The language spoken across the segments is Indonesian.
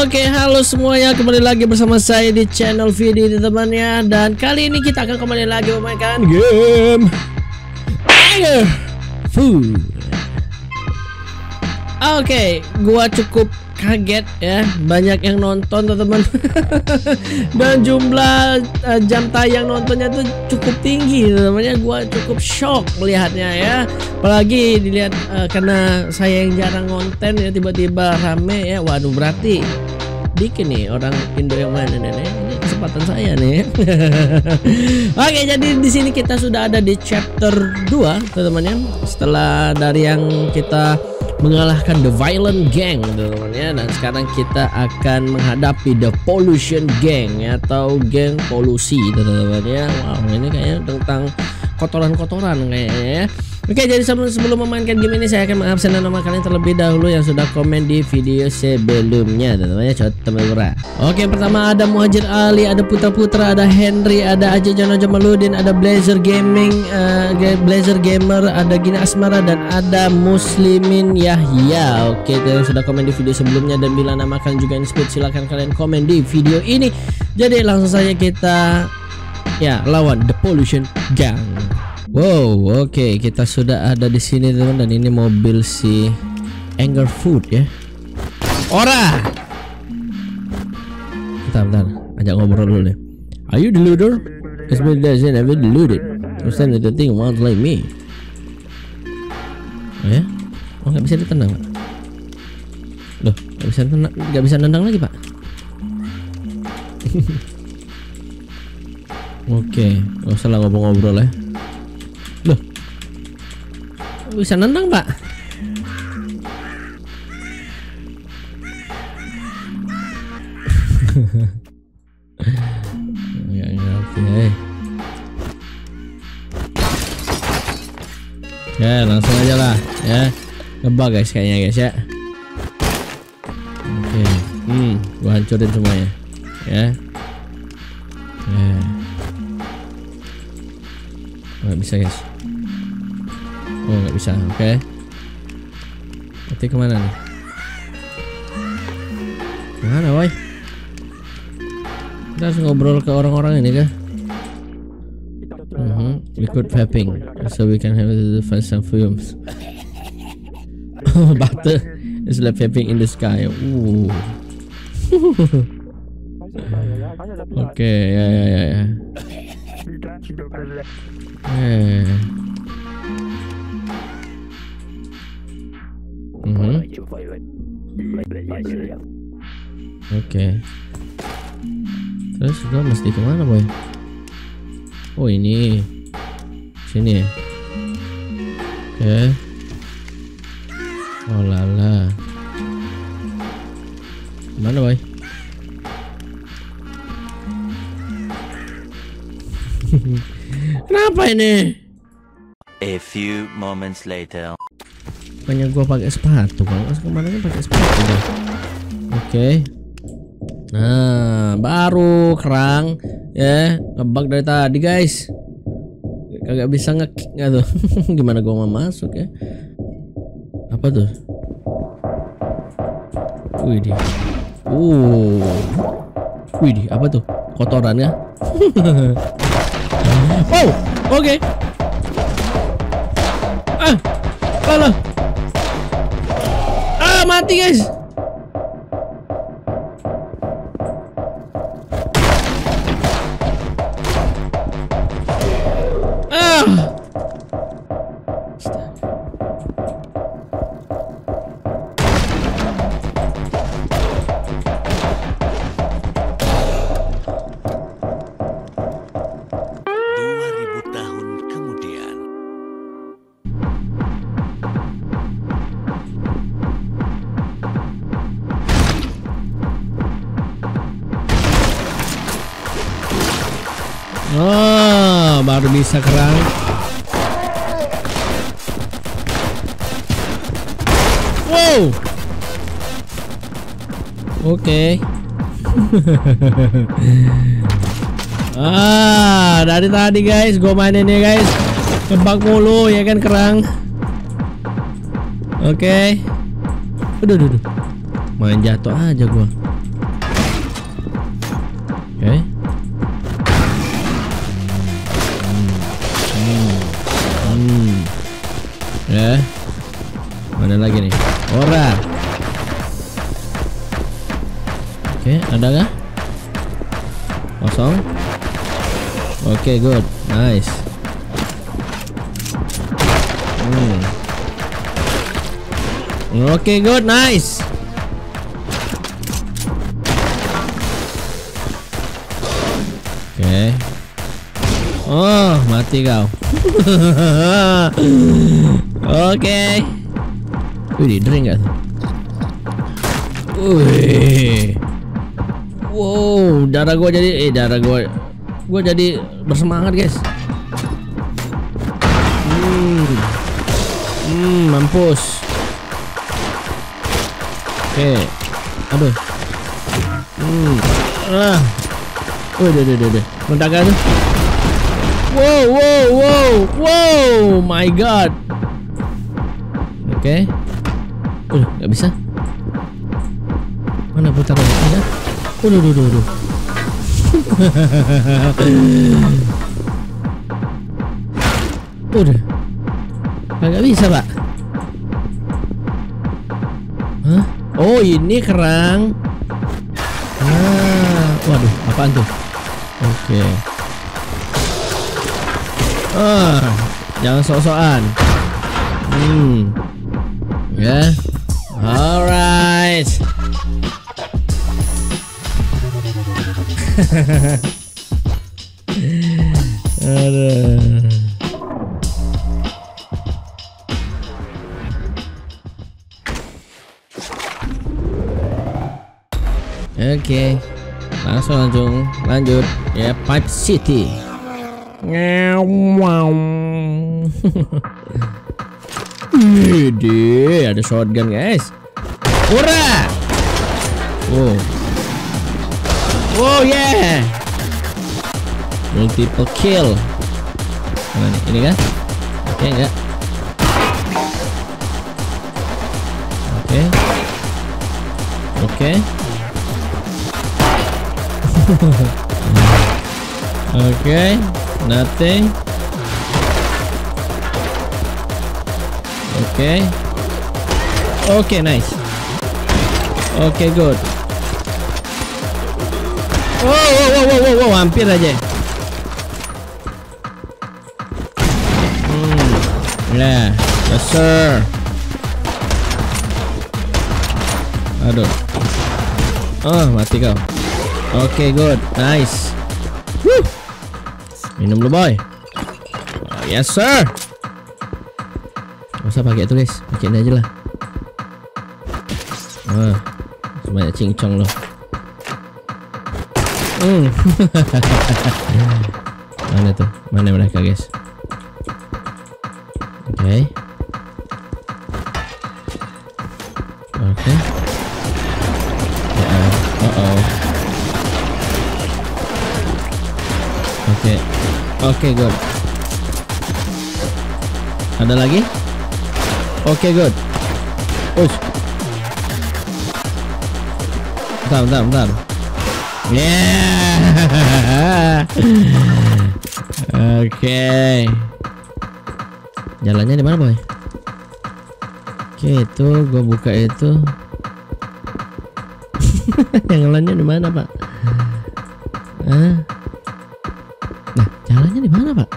Oke, halo semuanya, kembali lagi bersama saya di channel video temannya. Dan kali ini kita akan kembali lagi memainkan game Food. Oke, gua cukup kaget ya. Banyak yang nonton teman-teman. Dan jumlah uh, jam tayang nontonnya tuh cukup tinggi namanya gua cukup shock melihatnya ya. Apalagi dilihat uh, karena saya yang jarang ngonten ya tiba-tiba rame ya. Waduh berarti dikit nih orang Indo yang mana nenek ini kesempatan saya nih. Oke jadi di sini kita sudah ada di chapter 2 teman-teman ya. Setelah dari yang kita mengalahkan The Violent Gang teman-teman ya. Dan sekarang kita akan menghadapi The Pollution Gang atau geng polusi teman-teman ya. Wow ini kayaknya tentang kotoran-kotoran kayaknya ya Oke jadi sebelum, memainkan game ini saya akan mengabsen nama kalian terlebih dahulu yang sudah komen di video sebelumnya. Teman-teman ya teman Oke pertama ada Muhajir Ali ada Putra Putra ada Henry ada Aji Jono Jamaludin ada Blazer Gaming uh, Blazer Gamer ada Gina Asmara dan ada Muslimin Yahya. Oke yang sudah komen di video sebelumnya. Dan bila nama kalian juga inspire silahkan kalian komen di video ini. Jadi langsung saja kita ya lawan The Pollution Gang Wow, oke okay. kita sudah ada di sini teman dan ini mobil si Anger Food ya. Ora. Bentar, bentar. Ajak ngobrol dulu nih. Are you the looter? It's been days and I've been looted. Understand the thing won't like me. Oh ya? Oh nggak bisa ditendang pak? Loh, nggak bisa nendang, nggak bisa nendang lagi pak? Oke, okay. nggak usah lah ngobrol-ngobrol ya. Bisa nendang, Pak. Enggak ngerti. Ya, langsung aja lah, ya. Ngebug guys kayaknya guys ya. Oke. Hmm, gua hancurin semuanya. Ya. Ya. Nggak bisa guys. Oh nggak bisa, oke. Okay. Berarti ke mana nih? Mana boy? Kita harus ngobrol ke orang-orang ini kah? Mm -hmm. Liquid vaping, so we can have the fast and fumes. Butter is like vaping in the sky. Ooh. Oke, ya ya ya ya. Eh. Mm-hmm. Oke. Okay. Terus gua mesti ke mana boy? Oh ini sini ya. Oke. Okay. Oh lala. Mana boy? Kenapa ini? A few moments later bukannya gua pakai sepatu kalau kemarin pakai sepatu deh oke. Okay. nah baru kerang ya. Ngebug dari tadi guys. Kagak bisa ngekick nggak tuh? Gimana gua mau masuk ya? Apa tuh? Widih uh. Widih apa tuh? Kotoran ya? Oh oke. Okay. ah kalah mati guys Oke. Ah, dari tadi guys, gue mainin ya guys. Kebak mulu ya kan kerang. Oke. Okay. Udah, udah, udah. Main jatuh aja gue. Oke. Okay. Hmm. Ya. Mana lagi nih? Ora. Oke, ada kah? Kosong. Oke, good. Nice. Hmm. Oke, good. Nice. Oke. Oh, mati kau. Oke. Wih, drink gak? Wih. Wow, darah gua jadi eh darah gua gua jadi bersemangat, guys. Hmm. Hmm, mampus. Oke. Aduh. Hmm. Ah. Udah, udah, udah, udah. Meledak tuh. Wow, wow, wow, wow, my god. Oke. Uh, nggak bisa. Mana putaran? Ada? Udah, udah, udah, udah. Nggak bisa, Pak. Hah? Oh, ini kerang. Ah, waduh, apaan tuh? Oke. Ah, jangan sok-sokan. Hmm. Ya. Alright. Oke. Langsung langsung lanjut ya Pipe City. Wow. Ide, ada shotgun guys. Ura. Wow. Wow yeah. Multiple kill. Mana nih? Ini kan? Oke enggak? Oke. Oke. Okay, nothing. Okay. Okay, nice. Okay, good. Wow, wow, wow, wow, wow, wow, hampir aja. Hmm, ya, yes sir. Aduh. Oh, mati kau. Oke, good, nice. Woo. Minum dulu boy. Oh, yes sir. Gak usah pakai itu guys, pakai ini aja lah. Wah, banyak cincong loh. Hmm. Mana tuh? Mana mereka guys? Oke. Oke. Ya, oh oh. Oke. Oke, good. Ada lagi? Oke, good. Ush. Bentar, bentar, bentar. Yeah. Oke. Jalannya di mana, boy? Oke, itu gua buka itu. Yang lainnya di mana, Pak? Nah, jalannya di mana, Pak?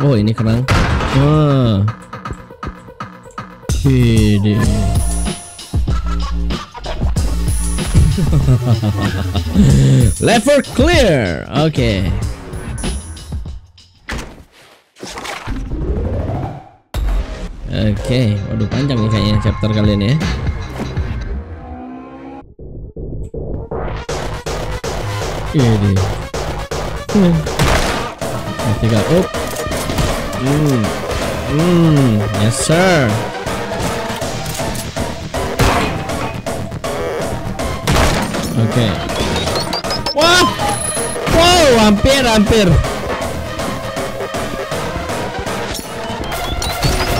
Oh, ini kerang. Oh. Ini. Lever clear. Oke. Oke, waduh panjang nih kayaknya chapter kali ini ya. Ini. Hmm. Tiga up. Hmm. Hmm. Yes sir. Oke. Wah. Wow, hampir hampir.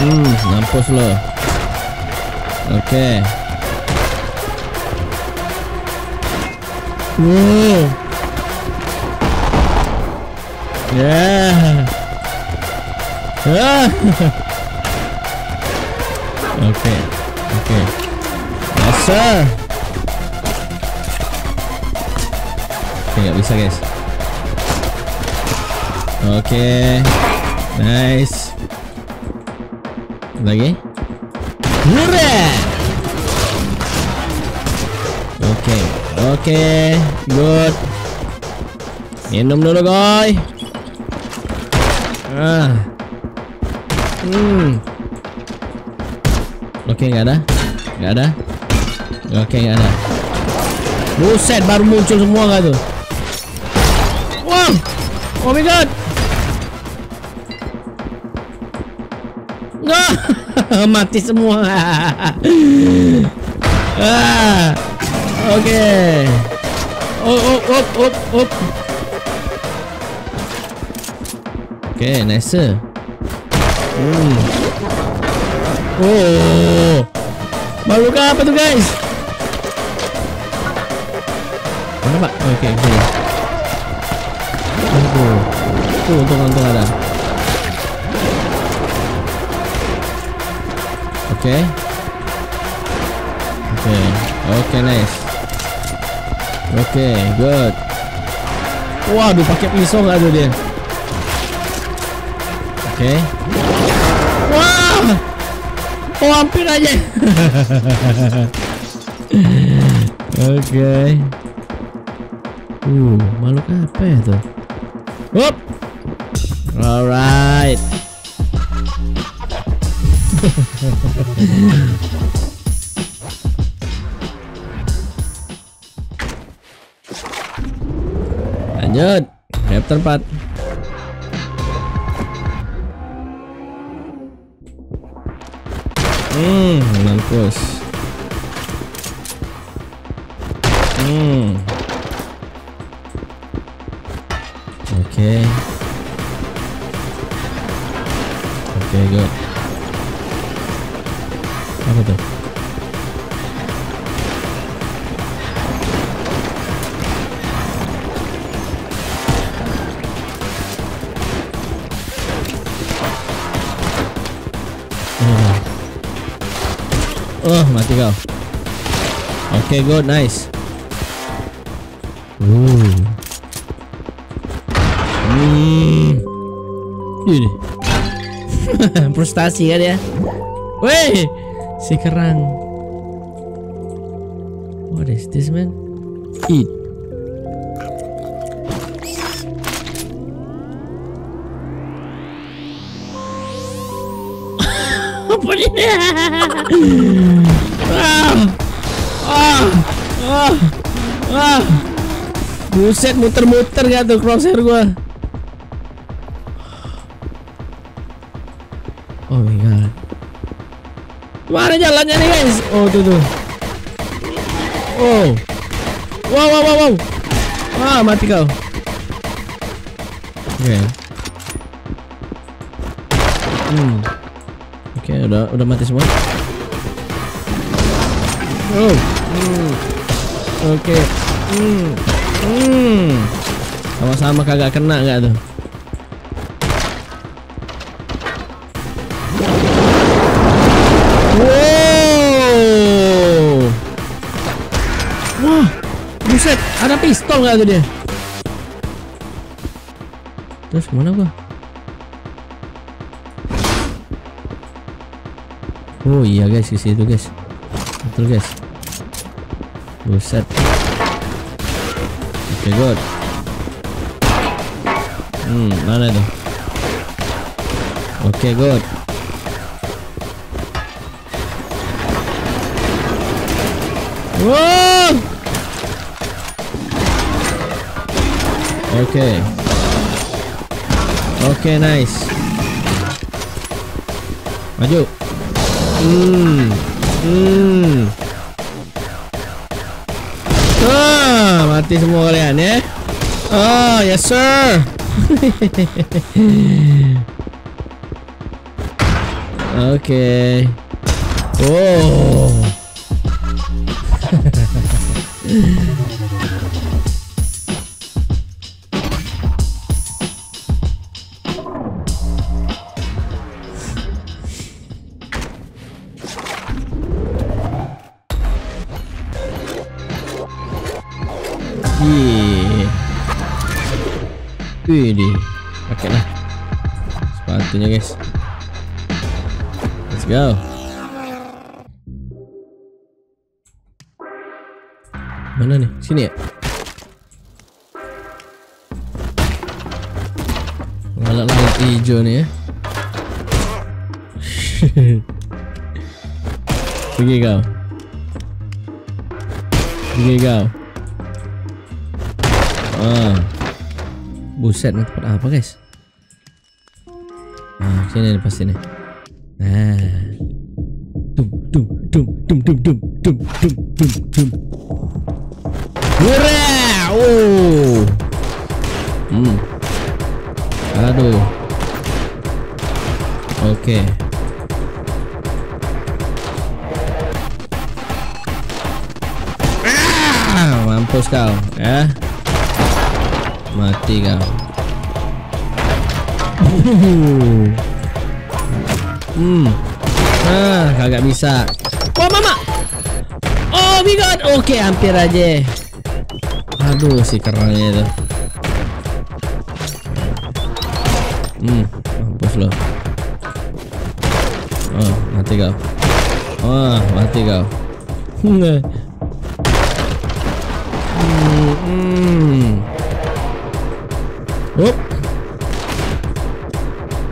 Hmm, mampus lo. Oke. Wow. Ya. Ah. Oke, oke. Yes sir. Oke, nggak bisa guys. Oke, nice. Lagi. Hurra! Oke, oke, good. Minum dulu, guys. Ah. Hmm. Oke, nggak ada. Nggak ada. Oke, nggak ada. Buset, baru muncul semua nggak tuh? Oh my god! Nggak! Mati semua. ah. Oke. Oh, oh, oh, oh, oh. Oke, nice. Hmm. Oh. Baru apa tuh guys? Mana pak? Oke, oke. Tuh, tuh untung untung ada. Oke. Oke, oke nice. Oke, good. Waduh, pakai pisau nggak tuh dia? Oke. Wah! Oh, hampir aja. Oke. Uh, makhluk apa ya? Hop. Alright. Lanjut. Chapter 4. Hmm, mampus. Hmm. Okay. Okay, good. Apa tuh? Oh, mati kau. Okay, good, nice. Frustasi kan ya? Weh, si kerang. What is this man? Eat. Apa ini? Ah. Ah. Ah. Ah. Buset muter-muter gak tuh crosshair gua. Mana jalannya nih guys? Oh tuh tuh. Oh. Wow wow wow wow. Ah mati kau. Oke. Hmm. Oke udah udah mati semua. Oh. Hmm. Oke. Hmm. Hmm. Sama-sama kagak kena nggak tuh? Pistol nggak tuh dia? Terus mana gua? Oh iya guys, di situ guys. Betul guys. Buset. Oke, good. Hmm, mana tuh? Oke, good. Wow. Oke. Oke, nice. Maju. Hmm. Hmm. Ah, mati semua kalian ya. Oh, yes sir. Oke. Oh. Wih, di pakai lah sepatunya guys. Let's go. Mana nih? Sini ya? Lalat-lalat hijau nih ya. Pergi kau. Pergi kau. Ah. Buset, ini tempat apa guys? Ah, sini nih pasti nih. Nah. Dum dum dum dum dum dum dum dum dum dum. Hurra! Oh. Hmm. Aduh. Oke. Ah, mampus kau, ya. Mati kau. Hmm. Ah, kagak bisa. Oh, mama. Oh my god. Oke, hampir aja. Aduh, si kerangnya itu. Hmm, mampus lo. Oh, mati kau. Oh, mati kau. Hmm. Hmm. Up.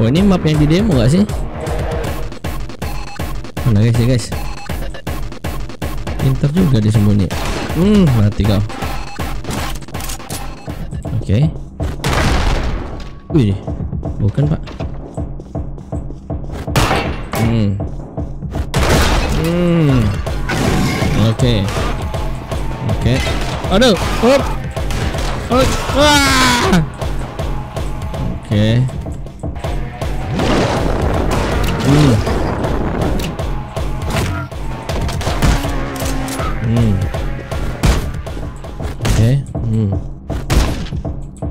Oh ini map yang di demo gak sih? Mana guys ya guys Pinter juga disembunyi Hmm mati kau Oke okay. Wih Bukan pak Hmm Hmm Oke okay. Oke okay. Aduh Up Oh, Wah okay. Hmm. Hmm. Oke. Okay. Hmm.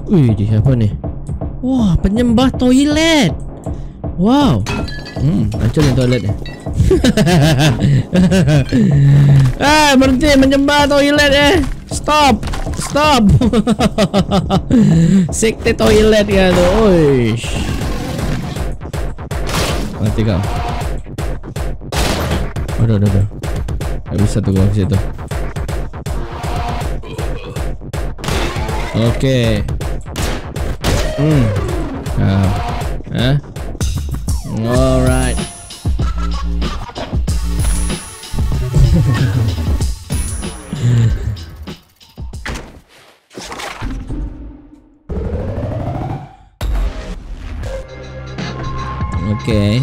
Wih, di apa nih? Wah, penyembah toilet. Wow. Hmm, hancurin toiletnya. ah, berhenti menyembah toilet eh. Stop. Stop. Sekte toilet ya tuh. Uish mati kau. Aduh aduh aduh. Gak bisa tuh gua situ. Oke okay. hmm. Nah eh? Alright Okay.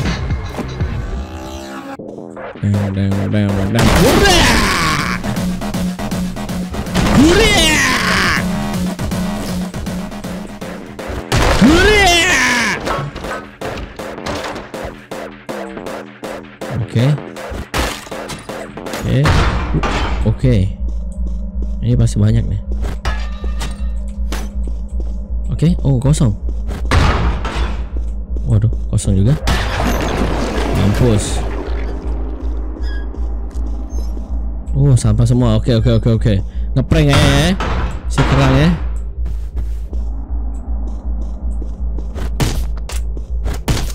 Oke. Oke. Oke. Ini pasti banyak nih. Oke, oh kosong. Waduh, kosong juga. Mampus. Oh, sampah semua. Oke, oke, oke, oke. Ngeprank ya. Si kerang ya.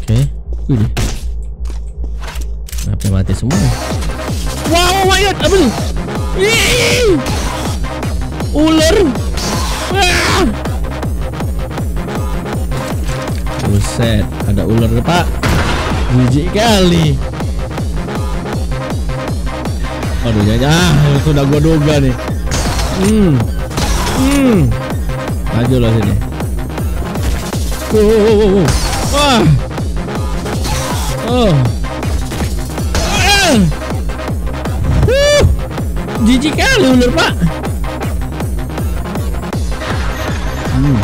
Oke. Wih. Kenapa mati semua? Wow, oh my god. Apa! Ular. Ah! Buset, ada ular pak Jijik kali. Aduh jangan ah, Sudah gua duga nih. Hmm. Hmm. Maju lah sini. Oh, oh, oh, oh. Wah. Oh. Uh. Jijik kali ular pak. Hmm.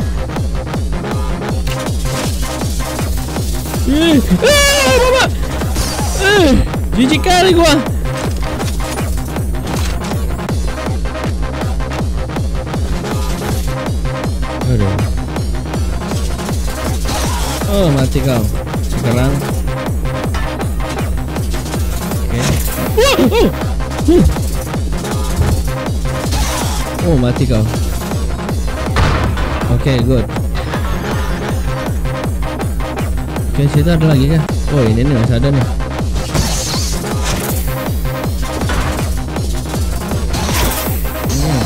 Eh, bapak. Eh, jijik kali gua. Aduh. Oh, mati kau. Sekarang. Oke. Okay. Oh, oh. mati kau. Oke, okay, good. Oke, situ ada lagi kah? Oh, ini nih masih ada nih. Hmm.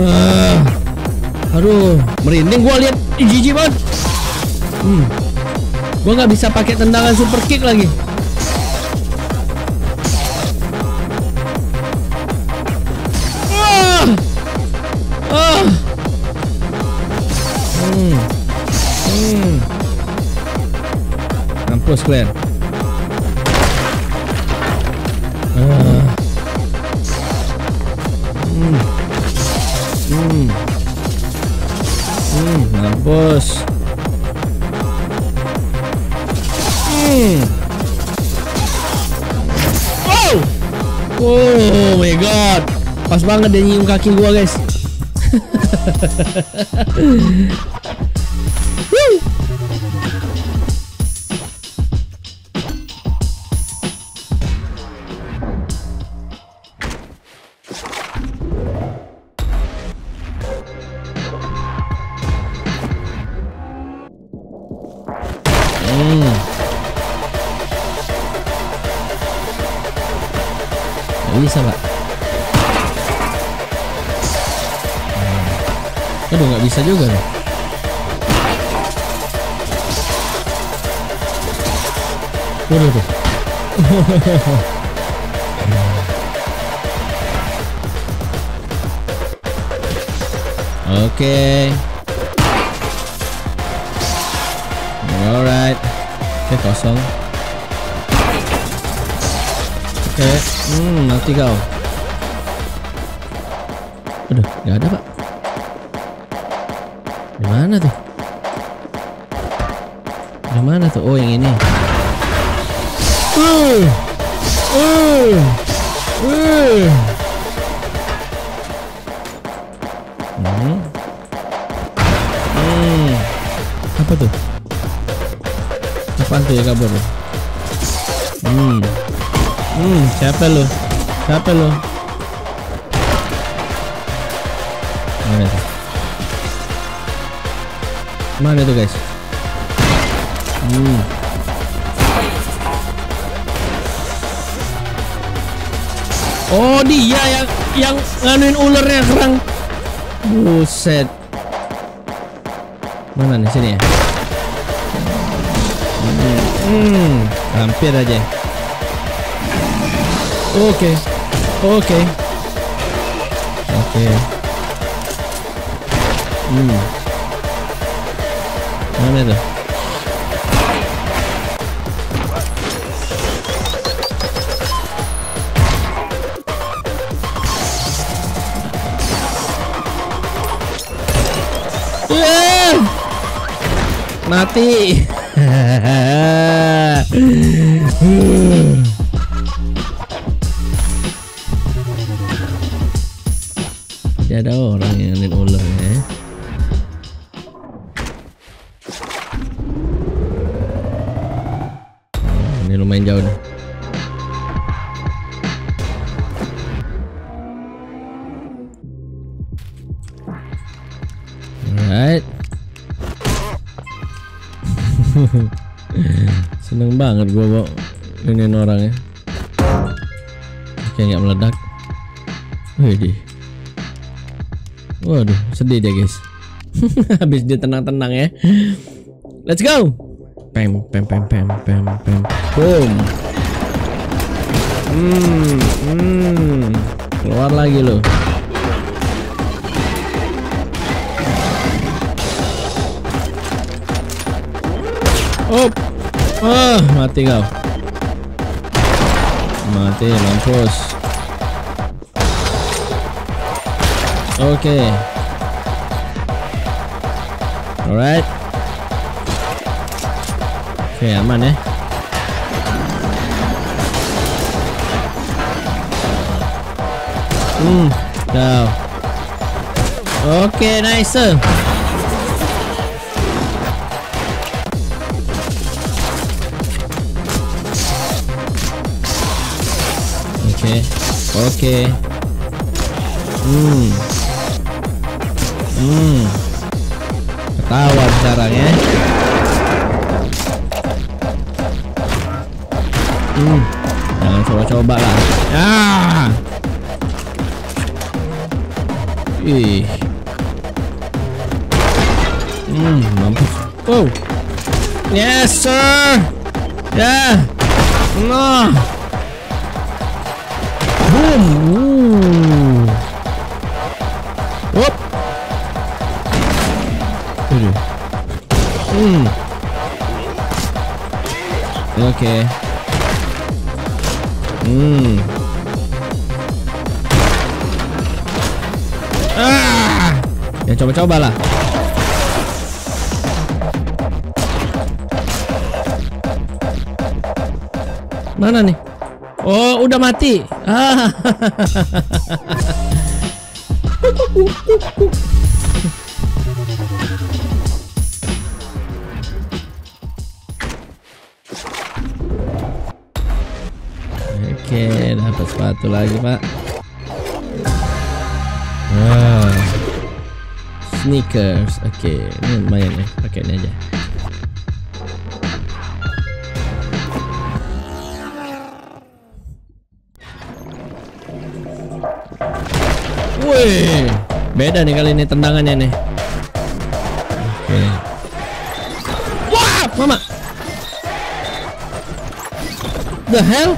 Wah. Aduh, merinding gua lihat Ih, jijik banget. Hmm. Gua nggak bisa pakai tendangan super kick lagi. Mampus. Ah. Hmm. Hmm. Hmm, mampus. Hmm. Oh. Oh my god. Pas banget dia nyium kaki gua, guys. bisa juga nih Waduh tuh. Oke. Alright. Oke kosong. Oke Hmm mati kau. Aduh nggak ada pak mana tuh Di mana tuh Oh yang ini Uh, uh, uh. Hmm. Hmm. Apa tuh? Apaan tuh ya kabur? Hmm. Hmm, siapa lu? Siapa lu? Mana tuh guys? Hmm. Oh dia yang yang nganuin ularnya kerang. Buset. Mana nih sini ya? Hmm, hmm, hampir aja. Oke, oke, oke. Hmm. Mana? Yeah! Mati. sedih dia guys. Habis dia tenang-tenang ya. Let's go. Pem pem pem pem pem pem. Boom. Hmm, hmm. Keluar lagi loh. Op. Ah, mati kau. Mati, mampus. Oke. Alright. Oke, okay, aman ya. Hmm, down. Oke, okay, nice. Oke, Okay. oke. Hmm, hmm. ketahuan caranya. Hmm. jangan coba-coba lah. Ah. Ih. Hmm mampus. Oh yes sir. Ya. Yeah. no boom. Okay. Hmm. Ah. Ya coba-coba lah. Mana nih? Oh, udah mati. Ah. Oke, dapat sepatu lagi, Pak. Wow. Sneakers. Oke, ini lumayan ya, pakai ini aja. Wih, beda nih kali ini tendangannya nih. Oke. Wah, mama. The hell?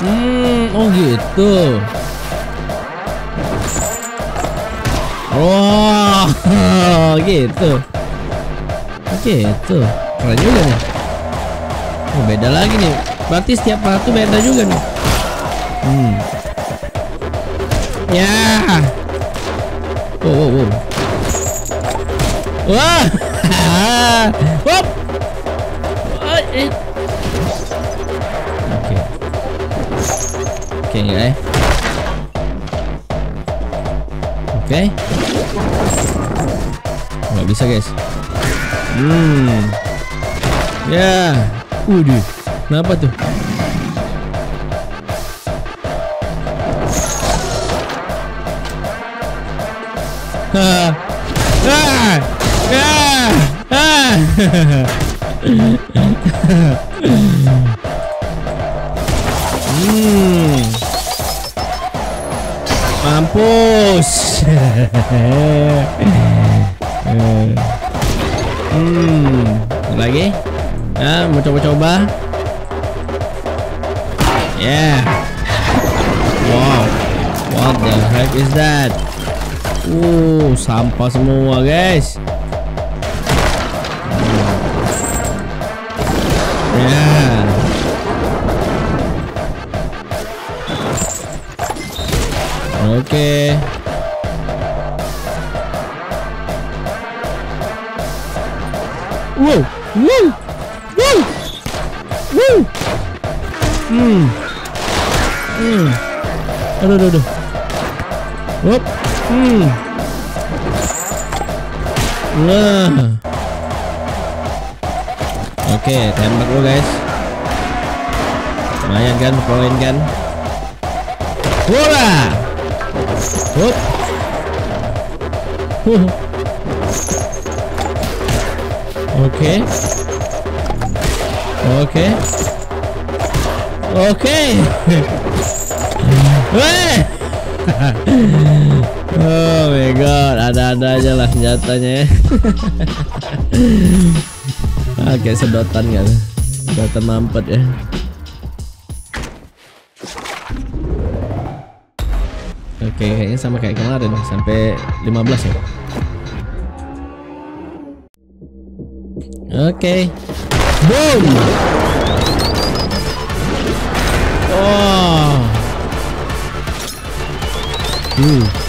Hmm, oh gitu. Oh, gitu. Gitu. Keren juga nih. Oh, beda lagi nih. Berarti setiap batu beda juga nih. Hmm. Ya. Oh, oh, oh. Wah. Hop. Eh. Oke, guys. Oke. Nggak bisa, guys. Hmm. Ya. Udah. Kenapa tuh? Ah. Ah. Ah. Ah. hmm. Mampus. hmm. Lagi? Ya, mau coba-coba. Yeah. Wow. What the heck is that? Uh, sampah semua, guys. Yeah. Oke. Okay. Wow, wow, wow, wow. Hmm. Hmm. Aduh, aduh, aduh. Wop. Hmm. Nah. Oke, tembak lo guys. Lumayan kan, poin kan. Wora. Hup. Huh. Oke. Oke. Oke. Weh. oh my god, ada-ada aja lah senjatanya ya. kayak sedotan kan. Sedotan mampet ya. Oke, kayaknya sama kayak kemarin sampai 15 ya. Oke. Boom. Oh. Hmm.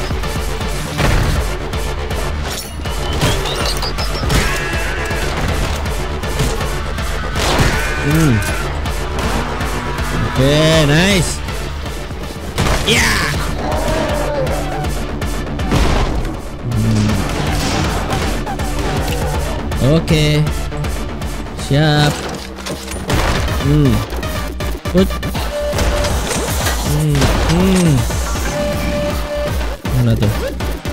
Siap. Hmm. Put. Hmm. Hmm. Mana tuh?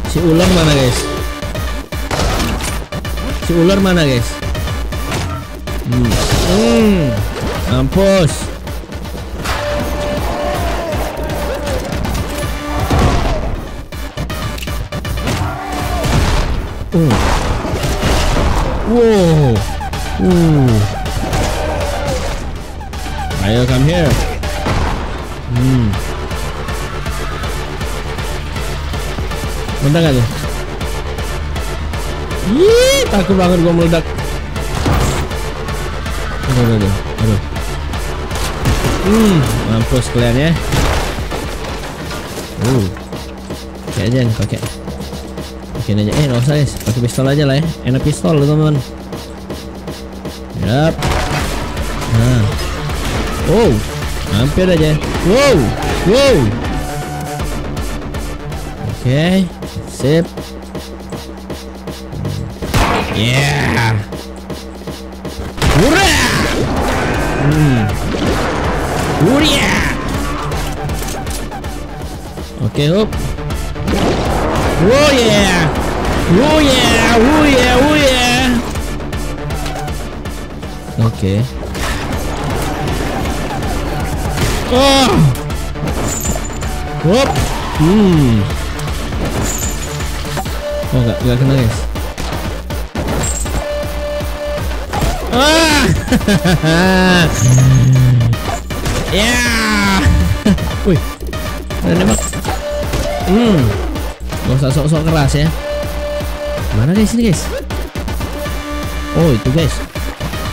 Si ular mana, guys? Si ular mana, guys? Hmm. Hmm. Mampus. Wow. Uh. Ayo come here. Hmm. Meledak gak tuh? Takut banget gua meledak. Aduh, aduh, aduh. aduh. Hmm, mampus kalian ya. Uh. Pakai aja nih, pakai. Pakai aja. Eh, nggak usah guys. Pakai pistol aja lah ya. Enak pistol teman-teman. Yap. Nah. Oh, hampir aja. Wow, wow. Oke, sip. Yeah. Hurra! Hmm. Hurra! Oke, up. Oh yeah. Oh yeah. Oh yeah. Oh yeah. Oke. Oh. Hop. Hmm. Oh enggak, enggak kena guys. Ah. ya. Wih. Ada nembak. Hmm. Gak usah sok-sok keras ya. Mana guys ini guys? Oh itu guys.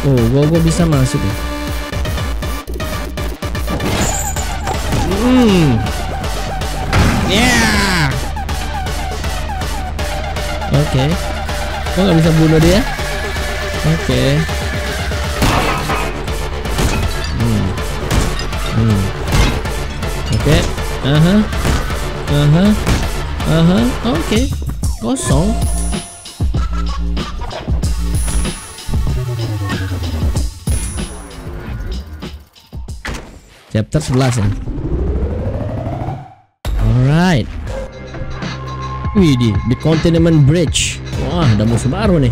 Oh gua gua bisa masuk ya. Hmm. Ya. Oke. Gua nggak bisa bunuh dia. Oke. Hmm. Hmm. Oke. Aha. Aha. Aha. Oke. Kosong. Chapter 11 ya. Alright. Wih di The Containment Bridge. Wah, ada musuh baru nih.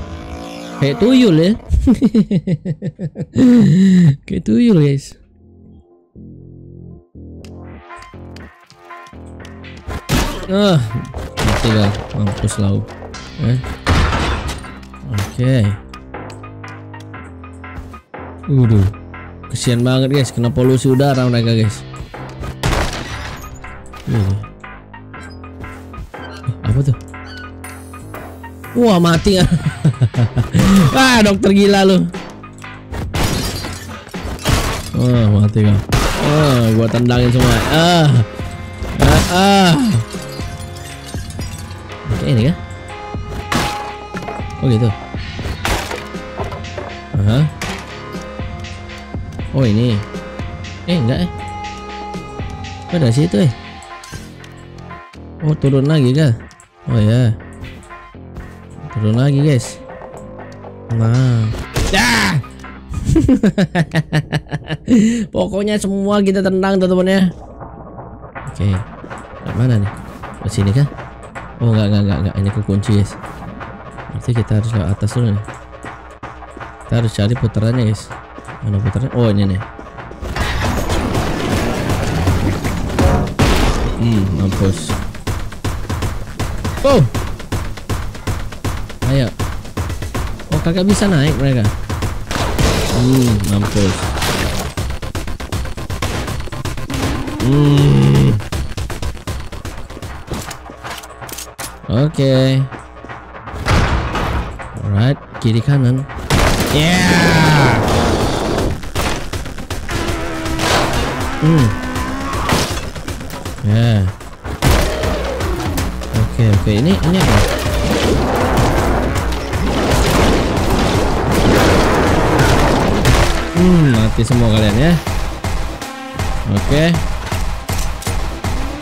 Kayak tuyul ya. Kayak tuyul guys. Ah, mati lah, mampus lau. Eh. Oke. Waduh, kesian banget guys, kena polusi udara mereka guys. Eh, apa tuh? Wah mati ah. ah dokter gila lu. Oh mati kan. Oh gua tendangin semua. Ah. Ah. ah. Oke ini kan? Oh gitu. Aha. Oh ini. Eh enggak eh. Pada situ eh. Oh turun lagi kah? Oh ya. Turun lagi guys. Nah. Ya. Pokoknya semua kita tendang teman-teman ya. Oke. Ke mana nih? Ke sini kah? Oh enggak enggak enggak enggak ini kekunci guys. Berarti kita harus ke atas dulu nih. Kita harus cari putarannya guys. Mana putarannya? Oh ini nih. Hmm, mampus. Oh. Ayo. Oh, kagak bisa naik mereka. Hmm, mampus. Hmm. Oke. Okay. Alright, kiri kanan. Yeah. Hmm. Ya. Yeah. Oke, oke. Ini ini apa? Hmm, mati semua kalian ya. Oke.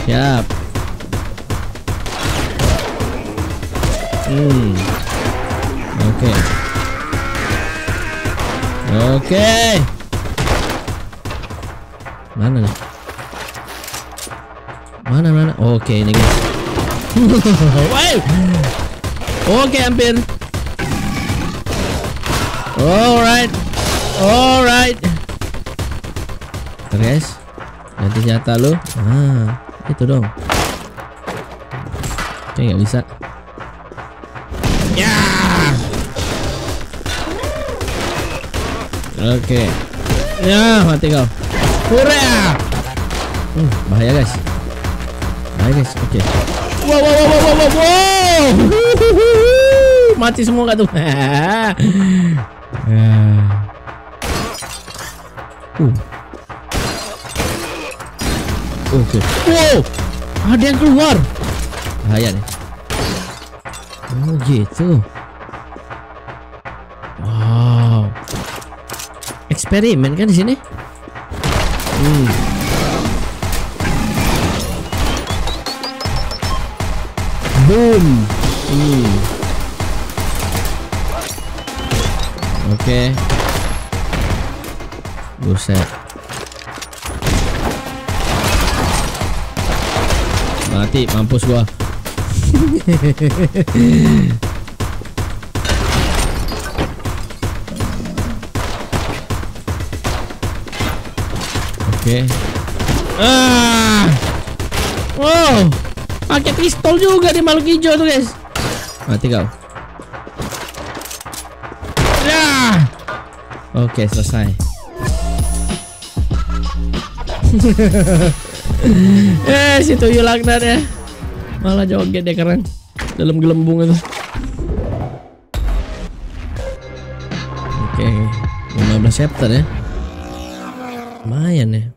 Siap. Hmm. Oke. Oke. Mana nih? Mana mana? Oke, ini guys. Oke, hampir. Alright. Alright. Guys. Ganti senjata lu. Ah, itu dong. Oke, nggak bisa. Ya. Oke. Ya, mati kau. Hurra! Hmm, bahaya guys. Bahaya guys. Oke. Wow, wow, wow, wow, wow, wow. Mati semua gak tuh? uh. Oke. Wow, ada yang keluar. Bahaya nih. Oh gitu. Wow. Eksperimen kan di sini? Hmm. Boom. Hmm. Oke. Buset. Mati, mampus gua. Oke. Ah. Wow. Pakai pistol juga di makhluk hijau tuh, guys. Mati kau. Ya. Oke, selesai. eh, si tuyul laknat ya. Malah joget deh keren. Dalam gelembung itu. Oke, 15 chapter ya. Lumayan ya.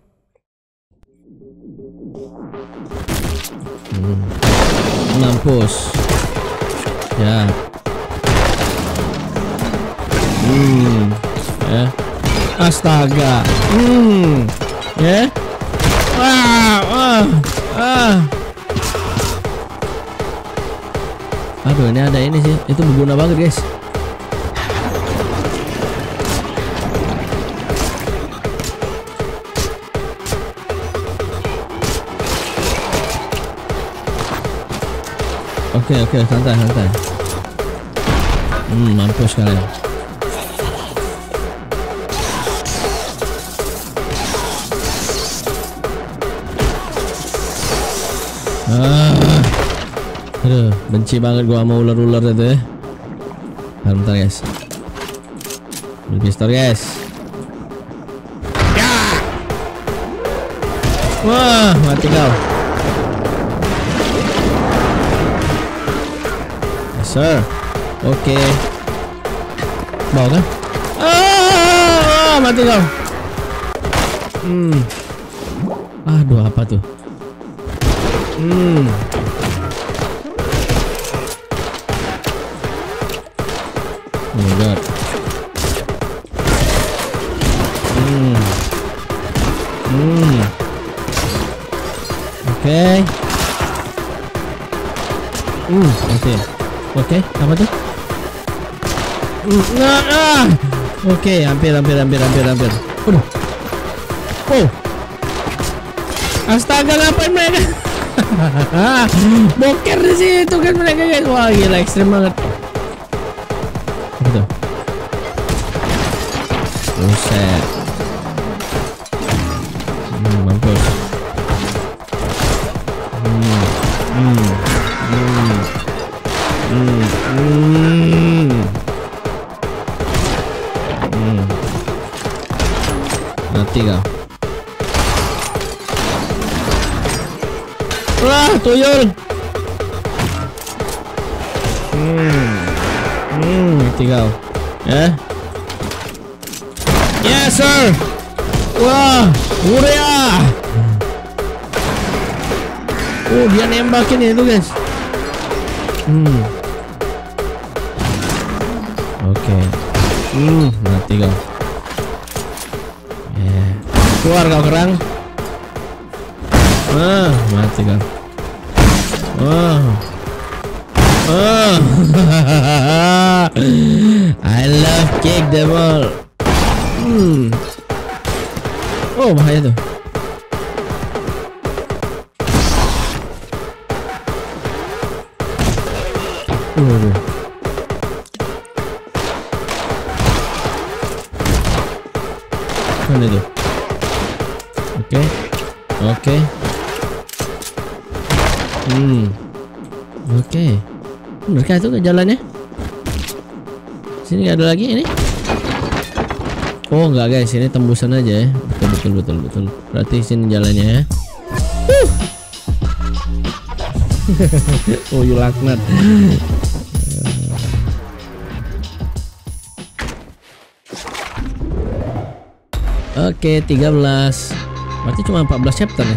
Astaga. Hmm. Ya. Wah, wah, ah. Aduh, ini ada ini sih. Itu berguna banget, guys. Oke, oke, santai, santai. Hmm, mampus kalian. Ah. Aduh, benci banget gua sama ular-ular itu ya. Bentar, bentar guys. Beli pistol guys. Ya. Wah, mati kau. Yes, sir. Oke. Mau kan? Ah, mati kau. Hmm. Aduh, apa tuh? Hmm. Oh my god. Hmm. Hmm. Okay. Hmm. Okay. Okay, apa tuh? Hmm, ah. Oke, okay, hampir hampir hampir hampir hampir. Waduh. Oh. Astaga, ngapain mereka? Boker di situ kan mereka guys. Wah, gila ekstrim banget. Apa tuh? Buset. Hmm, mampus. Hmm. Hmm. Hmm. Hmm. Hmm. Hmm. Mati kau. Wah, tuyul. Hmm. Hmm, tinggal. Ya. Yes, sir. Wah, Urea. Oh, dia nembakin itu, guys. Hmm. Oke. Okay. Hmm, mati kau. Yeah. Keluar kau kerang. Ada lagi ini? Oh enggak guys, ini tembusan aja ya. Betul betul betul betul. Berarti sini jalannya ya. oh, you laknat. Oke, 13. Berarti cuma 14 chapter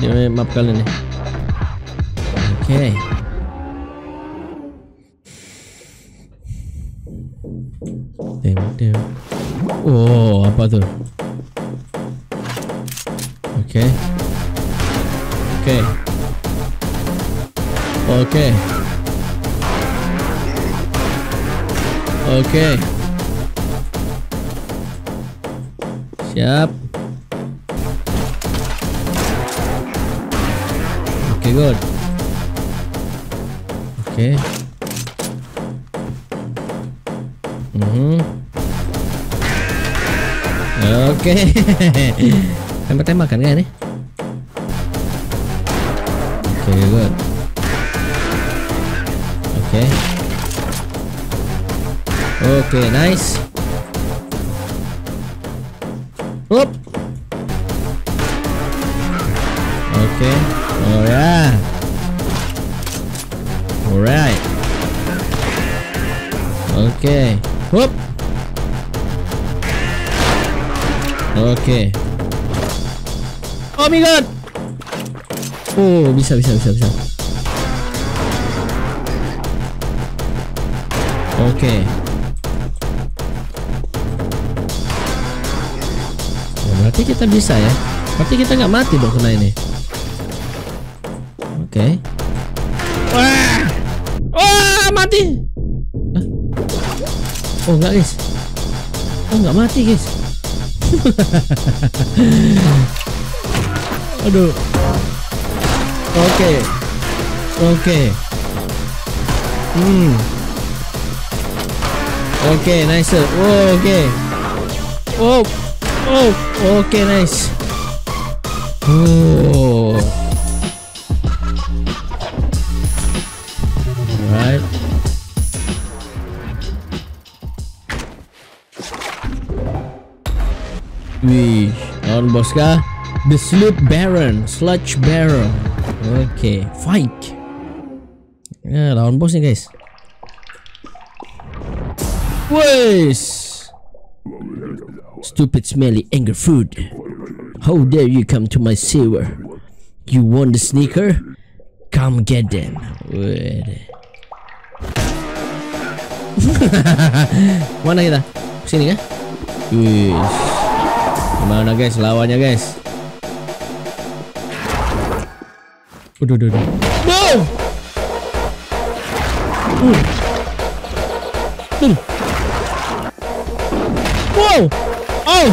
ya di map kali ini. Oke. Dem, dem. Oh, apa tuh? Oke. Oke. Oke. Oke. Siap. Oke, good. Oke. Mhm. Oke. Tembak-tembakan kan ini? Oke, good. Oke. Oke, nice. Up. Oke. Oh ya. Alright. Oke. Hup. Oke. Oh my god. Oh, bisa bisa bisa bisa. Oke. Ya, berarti kita bisa ya. Berarti kita nggak mati dong kena ini. Oke. Wah. Wah, mati. Hah? Oh, enggak, guys. Oh, nggak mati, guys. Aduh. Oke. Oke. Hmm. Oke, nice. Oh, oke. Oh. Oh, oke, nice. Oh. Alright. Wih, lawan bos kah? The Sleep Baron, Sludge Baron. Oke, fight. Ya, lawan bos nih guys. Wes. Stupid smelly anger food. How dare you come to my sewer? You want the sneaker? Come get them. Mana kita? Sini kan? Wis. Gimana guys lawannya guys? Udah, udah, udah. Boom! Uh. Hmm. Wow! Oh!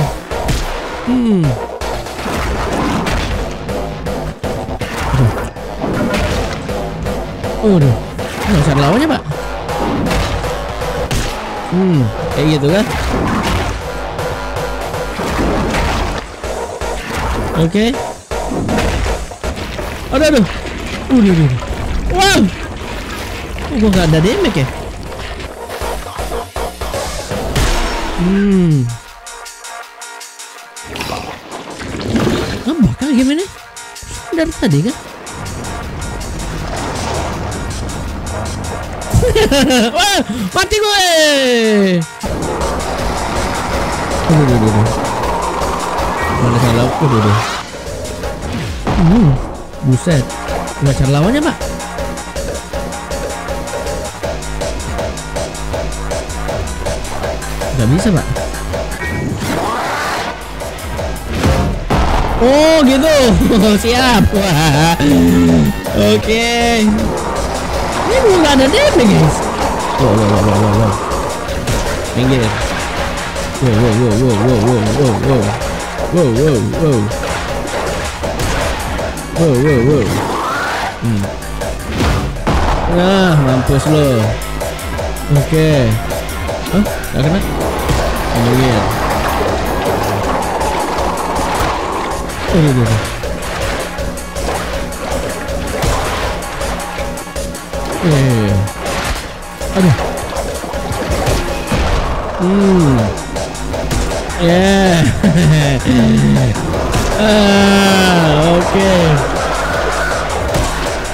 Hmm. Aduh. Udah. Nggak usah lawannya, Pak. Hmm, kayak gitu kan? Oke. Aduh, aduh. Udah, udah. Wow. Oh, gua ada damage ya? Hmm. Nambah kah gimana? Dari tadi kan? Wah, mati gue. Aduh, aduh, aduh, aduh. Mana cara lawan? Aduh, aduh. Hmm, buset. Nggak cara lawannya, Pak. Nggak bisa, Pak. Oh, gitu. Siap. Oke. Ini gue nggak ada damage, guys. Wow, wow, wow, wow, wow. Minggir. Wow, wow, wow, wow, wow, wow, wow, wow. Wow, wow, wow. Wow, wow, wow. Hmm. Nah, mampus lo. Oke. Hah? Gak kena? Aduh, aduh. Iya, iya, iya. Aduh. Hmm. Yeah. ah, oke.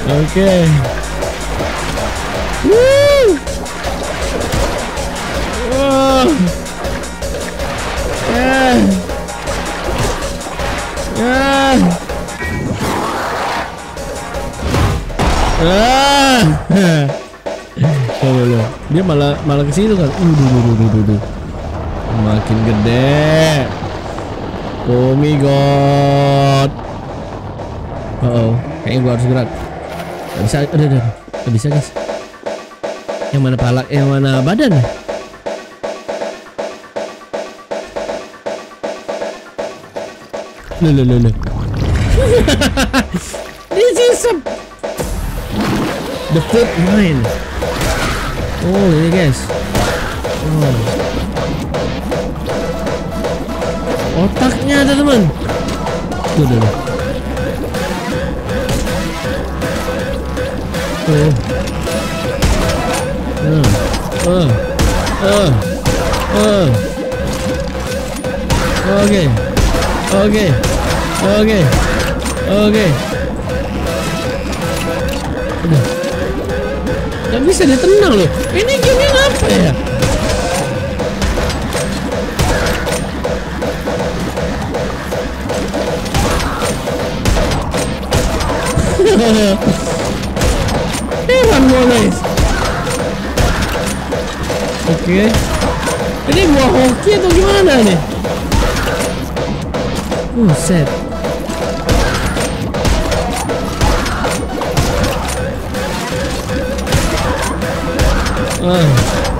Oke. Woo. Oh. Ah. Tuh, tuh. Dia malah malah ke situ kan. Uh, duh, duh, duh, duh, duh. Makin gede. Oh my god. Uh oh, kayaknya gua harus gerak. Gak bisa, aduh, aduh. Gak bisa guys. Yang mana palak, yang mana badan? Loh, loh. This is a the flip mine. Oh ini guys. Oh. Otaknya ada teman. Tuh, tuh. Uh. Uh. Uh. Uh. Oke. Oke. Oke. Oke. Udah. Gak bisa ditenang loh. Ini game apa ya? Gua guys. Oke. Ini gua hoki atau gimana nih? Buset. Ah,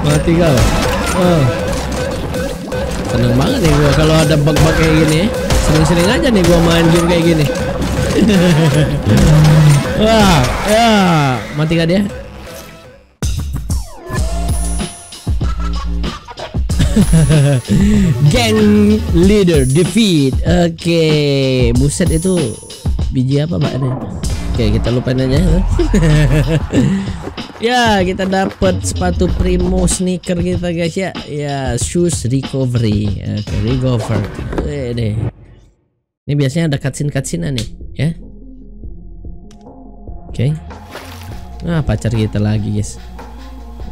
mati kau. Ah. Seneng banget nih gua kalau ada bug-bug kayak gini. Sering-sering aja nih gua main game kayak gini. Wah, ya, mati gak dia? Gang leader defeat. Oke, buset itu biji apa mbak ini? Oke, kita lupain aja. ya, kita dapat sepatu Primo sneaker kita guys ya. Ya, shoes recovery. Oke, recover. Ini. Ini biasanya ada cutscene-cutscene nih, ya. Oke. Nah, pacar kita lagi, guys.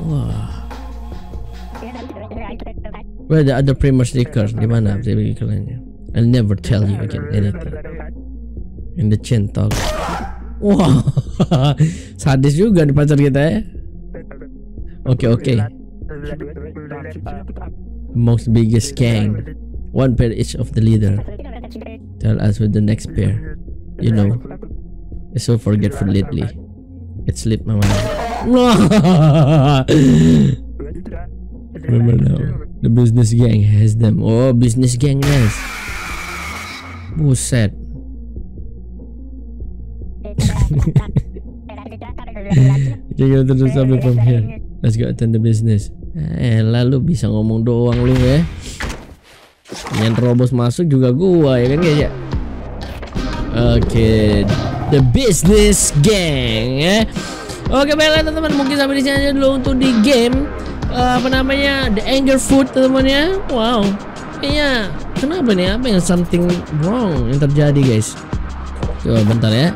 Wah. Where the other Primo sticker? Di mana stikernya? I'll never tell you again anything. In the chin talk. Wah, sadis juga nih pacar kita ya. Oke oke. Most biggest gang. One pair each of the leader. Tell us with the next pair. You know, it's so forgetful lately. It slipped my mind. Remember now, the business gang has them. Oh, business gang guys. Buset. Okay, kita terus sampai from here. Let's go attend the business. Eh, lalu bisa ngomong doang lu ya. Yang terobos masuk juga gua ya kan guys ya. Oke, the business gang ya. Oke baiklah teman-teman mungkin sampai di sini aja dulu untuk di game eh, apa namanya the anger food teman-teman ya. Wow, kayaknya kenapa nih apa yang something wrong yang terjadi guys? Coba bentar ya.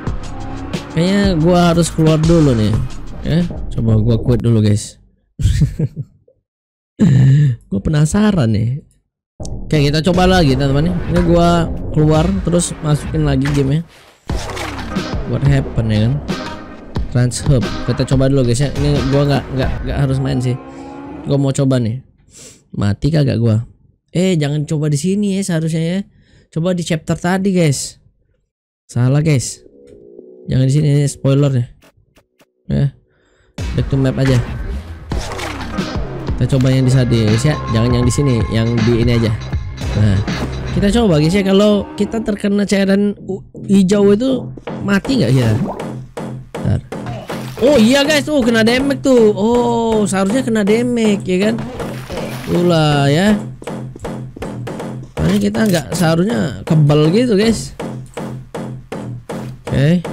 Kayaknya gua harus keluar dulu nih. Ya, coba gua quit dulu guys. gue penasaran nih. Oke kita coba lagi teman-teman. Ini gua keluar terus masukin lagi game ya. What happen ya kan? Trans Hub. Kita coba dulu guys ya. Ini gua nggak nggak nggak harus main sih. Gua mau coba nih. Mati kagak gua? Eh jangan coba di sini ya seharusnya ya. Coba di chapter tadi guys. Salah guys. Jangan di sini ini spoiler ya. Ya. Back to map aja. Kita coba yang di sini ya. Jangan yang di sini, yang di ini aja. Nah, kita coba guys ya kalau kita terkena cairan hijau itu mati nggak ya? Bentar. Oh iya guys, tuh kena damage tuh. Oh, seharusnya kena damage ya kan? Itulah ya. Makanya kita nggak seharusnya kebal gitu guys. Oke.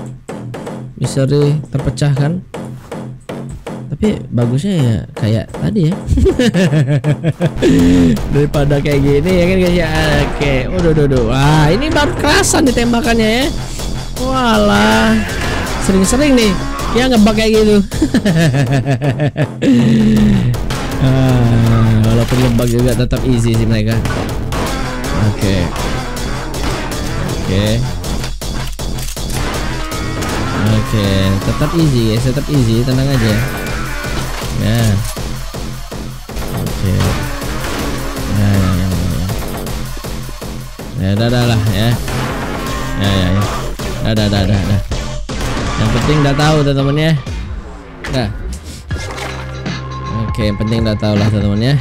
Misteri terpecahkan. Tapi bagusnya ya kayak tadi ya. Daripada kayak gini ya kan guys ya. Oke. Waduh, waduh, waduh. Wah, ini baru kerasan ditembakannya ya. Walah. Sering-sering nih ya ngebug kayak gitu. ah, walaupun ngebug juga tetap easy sih mereka. Oke. Oke. Oke, tetap easy guys, tetap easy, tenang aja. Ya. Oke. Ya, ya, ya, ya. Ya, lah ya. Ya, ya, ya. Dah, dah, dah, dah. Yang penting udah tahu teman-teman ya. Dah. Oke, yang penting udah tahu lah teman-teman ya.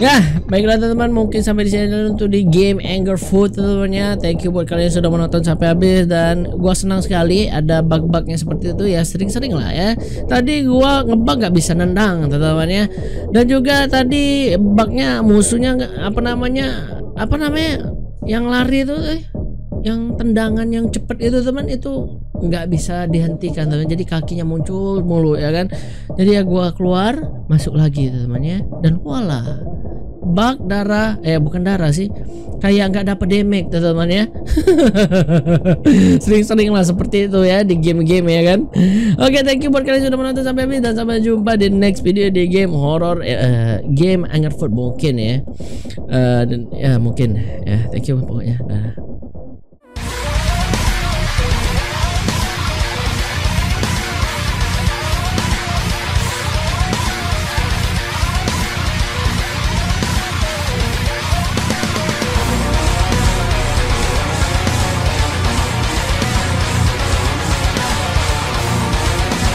Ya, baiklah teman-teman, mungkin sampai di sini dulu untuk di game Anger Food teman-teman ya. Thank you buat kalian yang sudah menonton sampai habis dan gua senang sekali ada bug-bugnya seperti itu ya, sering-sering lah ya. Tadi gua ngebug nggak bisa nendang teman-teman ya. Dan juga tadi bugnya musuhnya apa namanya? Apa namanya? Yang lari itu eh yang tendangan yang cepet itu teman itu nggak bisa dihentikan teman jadi kakinya muncul mulu ya kan jadi ya gua keluar masuk lagi teman ya dan voila bug darah eh bukan darah sih. Kayak nggak dapet damage teman ya. Sering-sering lah seperti itu ya di game-game ya kan. Oke thank you buat kalian sudah menonton sampai habis dan sampai jumpa di next video di game horror eh, game Anger Food mungkin ya. Eh, dan ya mungkin ya. Thank you pokoknya. Dah.